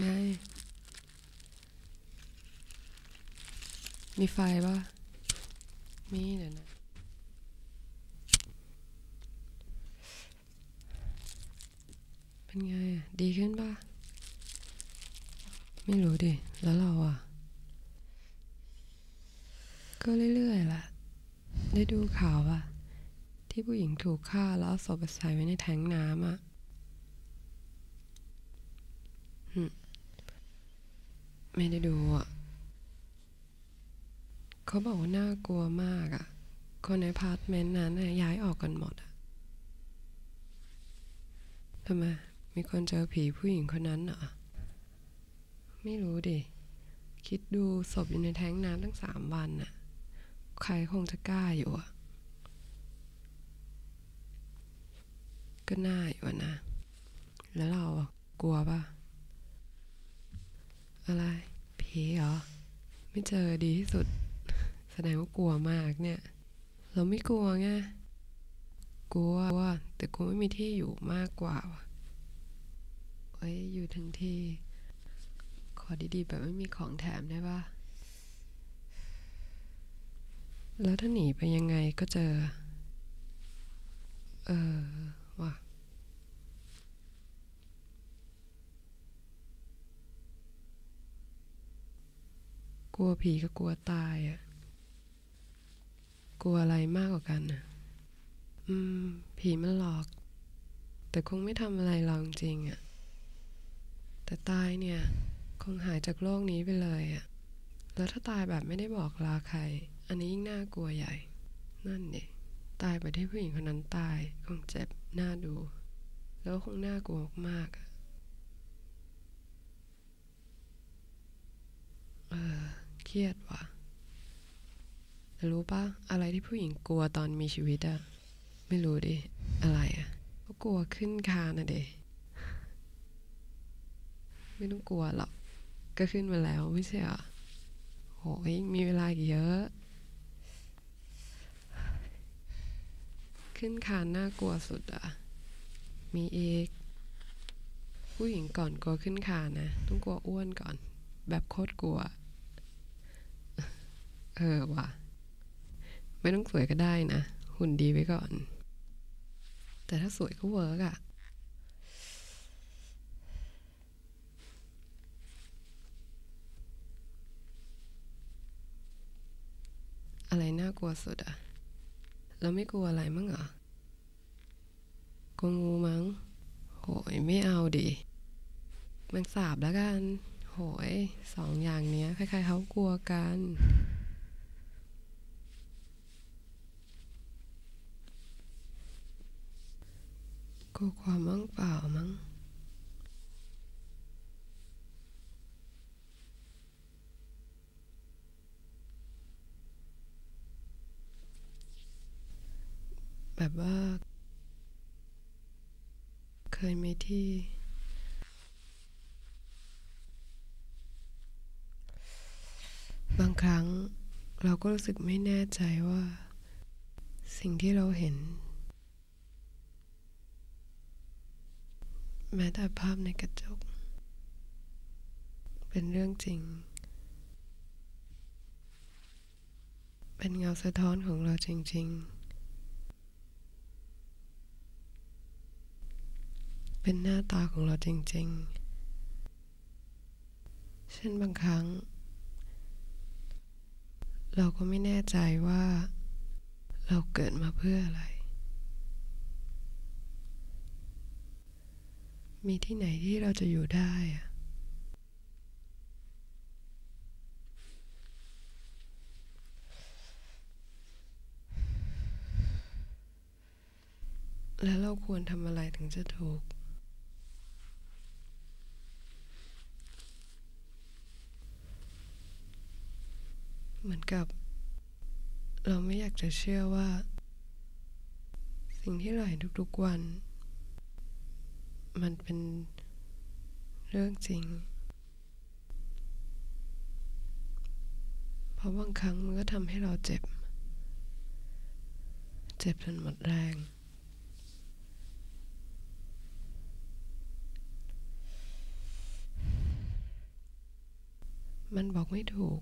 ไงมีไฟปะมีเดี๋ยวนะเป็นไงอะดีขึ้นปะไม่รู้ดิ แล้วเราอะ ก็เรื่อยๆแหละ ได้ดูข่าวปะที่ผู้หญิงถูกฆ่าแล้วศพใส่ไว้ในแทงน้ำอะหึ ไม่ได้ดูอะ เขาบอกว่าน่ากลัวมากอะ คนในพาร์ทเมนต์นั้นน่ะย้ายออกกันหมดอะทำไม มีคนเจอผีผู้หญิงคนนั้นเหรอ ไม่รู้ดิ คิดดูศพอยู่ในแท้งน้ำตั้งสามวันน่ะ ใครคงจะกล้าอยู่อะ ก็น่าอยู่นะ แล้วเรากลัวปะอะไร ผีเหรอ ไม่เจอดีที่สุด แสดงว่ากลัวมากเนี่ย เราไม่กลัวไง กลัวว่า แต่กูไม่มีที่อยู่มากกว่าเอ้ย อยู่ทั้งที่ ขอดีๆ แบบไม่มีของแถมได้ปะแล้วถ้าหนีไปยังไงก็เจอ เออว่ะ ก ลัวผีกับกลัวตายอะกลัวอะไรมากกว่ากันอะอืม ผีมันหลอก แต่คงไม่ทำอะไรเราจริงอะแต่ตายเนี่ย คงหายจากโลกนี้ไปเลยอะแล้วถ้าตายแบบไม่ได้บอกลาใคร อันนี้ยิ่งน่ากลัวใหญ่ นั่นเนี่ยตายไปที่ผู้หญิงคนนั้นตาย คงเจ็บน่าดู แล้วคงน่ากลัวมากอะเออ รียดว่ะแต่รู้ปะอะไรที่ผู้หญิงกลัวตอนมีชีวิตอะไม่รู้ดิ อะไรอะก็กลัวขึ้นคานนะเดไม่ต้องกลัวหรอกก็ขึ้นมาแล้วไม่ใช่เหรอโหยมีเวลาเยอะ ขึ้นคานน่ากลัวสุดอะมีอีกผู้หญิงก่อนกลัวขึ้นคานนะ ต้องกลัวอ้วนก่อน แบบโคตรกลัว เออว่ะ ไม่ต้องสวยก็ได้นะ หุ่นดีไว้ก่อน แต่ถ้าสวยก็เวิร์กอะอะไรน่ากลัวสุดอะแล้วไม่กลัวอะไรมั้งเหรอกลัวงูมั้ง โหยไม่เอาดิแมันสาบแล้วกัน โหยสองอย่างเนี้ยใครๆเขากลัวกัน กลัวความว่างเปล่ามั้งแบบว่า เคยมีที่ บางครั้งเราก็รู้สึกไม่แน่ใจว่า สิ่งที่เราเห็น แม้แต่ภาพในกระจก เป็นเรื่องจริง เป็นเงาสะท้อนของเราจริง ๆ เป็นหน้าตาของเราจริง ๆ เช่นบางครั้ง เราก็ไม่แน่ใจว่า เราเกิดมาเพื่ออะไร มีที่ไหนที่เราจะอยู่ได้อะแล้วเราควรทำอะไรถึงจะถูก เหมือนกับ เราไม่อยากจะเชื่อว่า สิ่งที่เราเห็นทุกๆวัน มันเป็นเรื่องจริง เพราะบางครั้งมันก็ทำให้เราเจ็บ เจ็บจนหมดแรง มันบอกไม่ถูก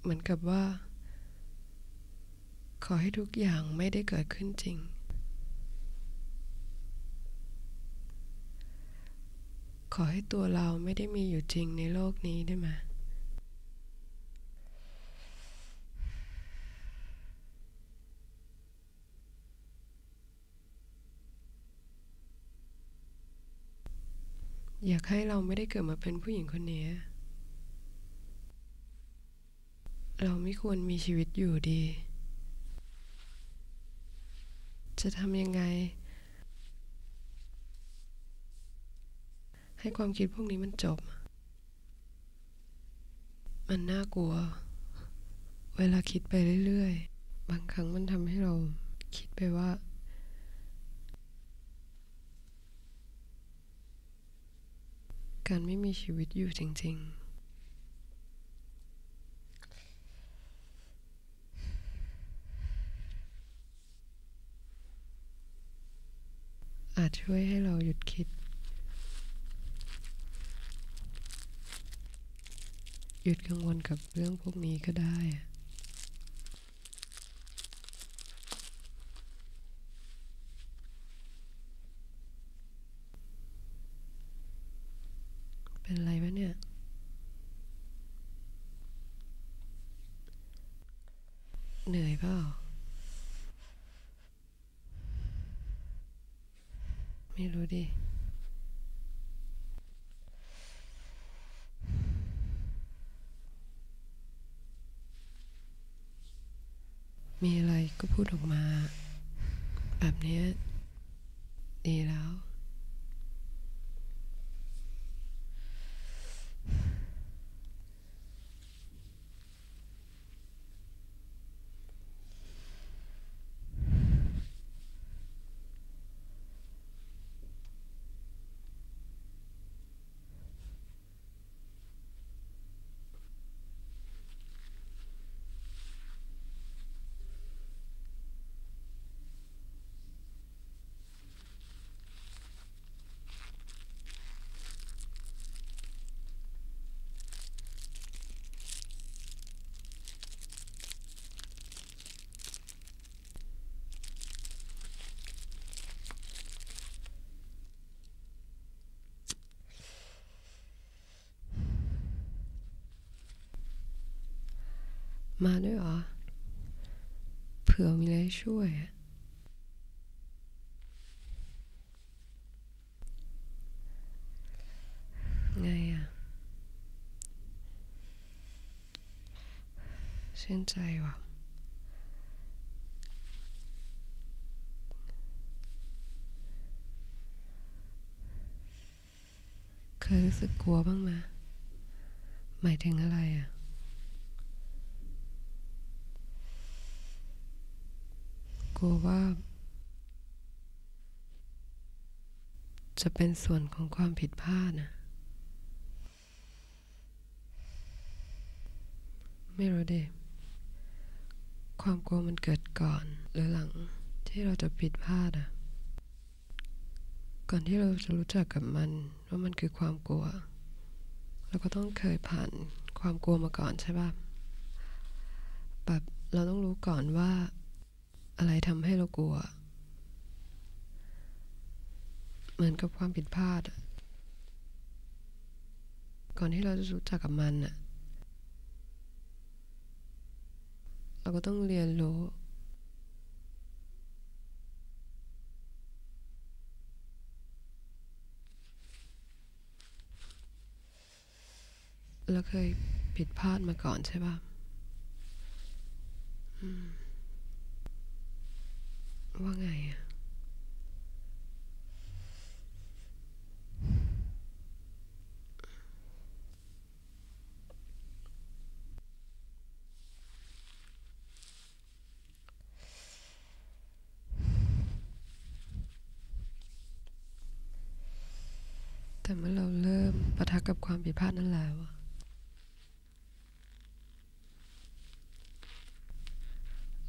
เหมือนกับว่า ขอให้ทุกอย่างไม่ได้เกิดขึ้นจริง ขอให้ตัวเราไม่ได้มีอยู่จริงในโลกนี้ได้ไหมอยากให้เราไม่ได้เกิดมาเป็นผู้หญิงคนนี้ เราไม่ควรมีชีวิตอยู่ดี จะทำยังไง ให้ความคิดพวกนี้มันจบ มันน่ากลัว เวลาคิดไปเรื่อยๆ บางครั้งมันทำให้เราคิดไปว่า การไม่มีชีวิตอยู่จริง ๆ อาจ ช่วยให้เราหยุดคิด หยุดกังวลกับเรื่องพวกนี้ก็ได้เป็นไรวะเนี่ย เหนื่อยเปล่า ไม่รู้ดิ มีอะไรก็พูดออกมา แบบนี้ดีแล้ว มาด้วยเหรอ เผื่อมีอะไรช่วย ไงอะชื่นใจว่ะเคยรู้สึกกลัวบ้างไหมหมายถึงอะไรอะ ลัวว่า จะเป็นส่วนของความผิดพลาดนะไม่รู้ดิความกลัวมันเกิดก่อนหรือหลังที่เราจะผิดพลาดอะก่อนที่เราจะรู้จักกับมันว่ามันคือความกลัว เราก็ต้องเคยผ่านความกลัวมาก่อนใช่ป่ะแบบเราต้องรู้ก่อนว่า อะไรทำให้เรากลัว เหมือนกับความผิดพลาด ก่อนที่เราจะรู้จักกับมันอะเราก็ต้องเรียนรู้เราเคยผิดพลาดมาก่อนใช่ป่ะ อืม ว่าไงอะแต่เมื่อเราเริ่มปะทะกับความผิดพลาดนั้นแล้ว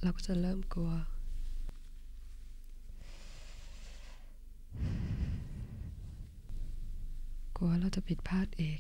เราก็จะเริ่มกลัว กลัวเราจะผิดพลาดอีก